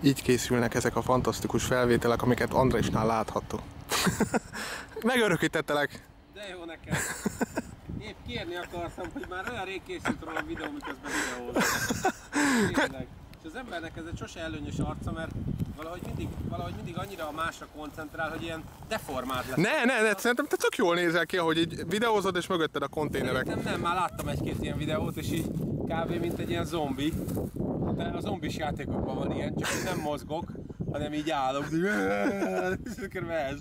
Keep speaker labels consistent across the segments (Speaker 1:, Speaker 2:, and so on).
Speaker 1: Így készülnek ezek a fantasztikus felvételek, amiket Andrésnál láthattuk. Megörökítettelek.
Speaker 2: De jó nekem. Épp kérni akartam, hogy már olyan rég készült róla a videó, miközben videózom. Tényleg. És az embernek ez egy sose előnyös arca, mert valahogy mindig, valahogy mindig annyira a másra koncentrál, hogy ilyen deformált lesz.
Speaker 1: Ne, ne, ne, szerintem te tök jól nézel ki, ahogy így videózod és mögötted a konténerek.
Speaker 2: Nem, nem, már láttam egy-két ilyen videót, és így kb. mint egy ilyen zombi. De a zombis játékokban van ilyen, csak én nem mozgok, hanem így állok. Ez.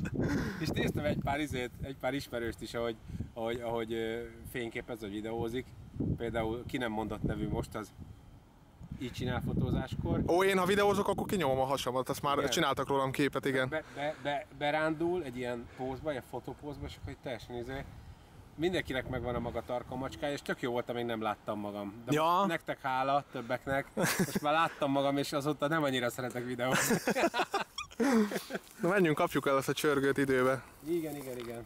Speaker 2: És néztem egy pár izét, egy pár ismerőst is, ahogy, ahogy, ahogy fényképez, vagy videózik. Például ki nem mondott nevű most, az így csinál fotózáskor.
Speaker 1: Ó, én ha videózok, akkor kinyomom a hasamat, azt már
Speaker 2: Igen.
Speaker 1: csináltak rólam képet, igen.
Speaker 2: Be, be, be, berándul egy ilyen pózba, egy fotopózba, és akkor egy teljesen izé, mindenkinek megvan a maga tarkamacskája, és tök jó volt, amíg nem láttam magam. De
Speaker 1: Ja.
Speaker 2: nektek hála, többeknek. Most már láttam magam, és azóta nem annyira szeretek videót.
Speaker 1: Na menjünk, kapjuk el ezt a csörgőt időbe.
Speaker 2: Igen, igen, igen.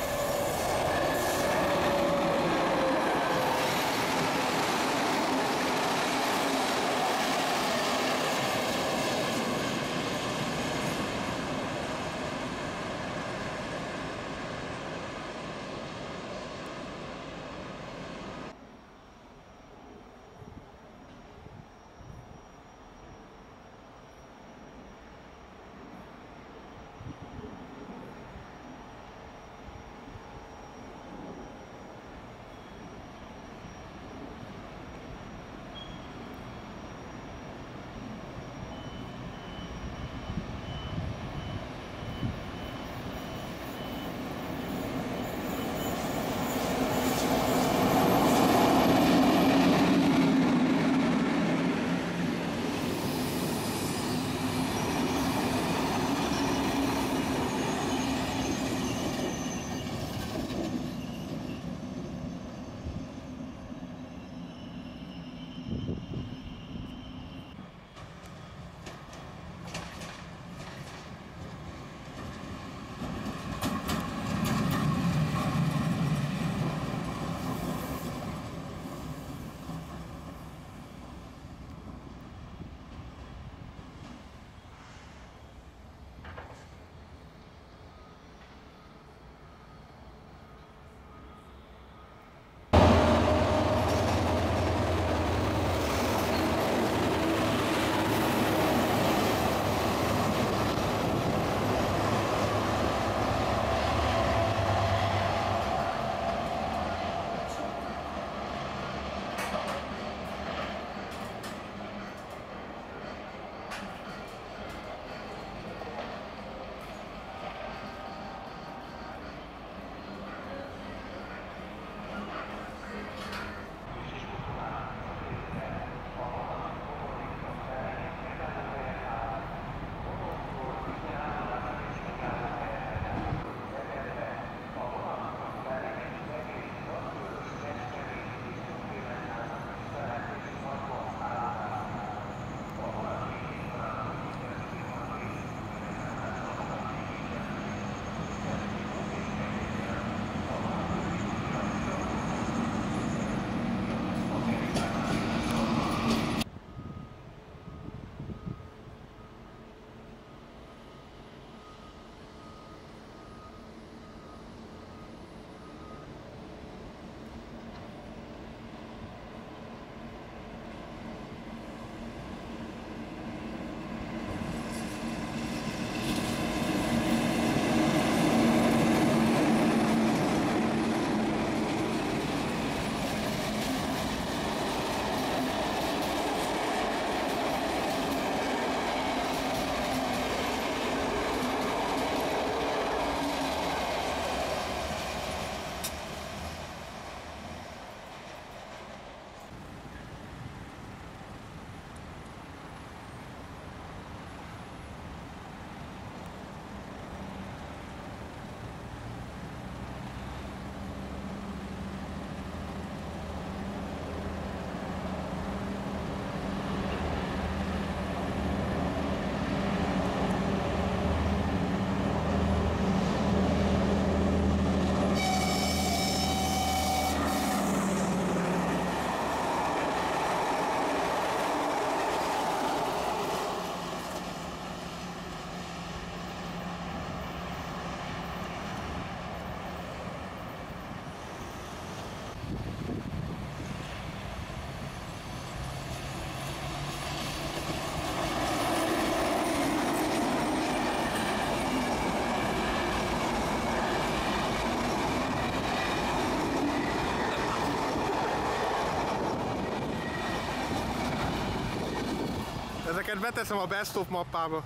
Speaker 1: Ezeket beteszem a best of mappába.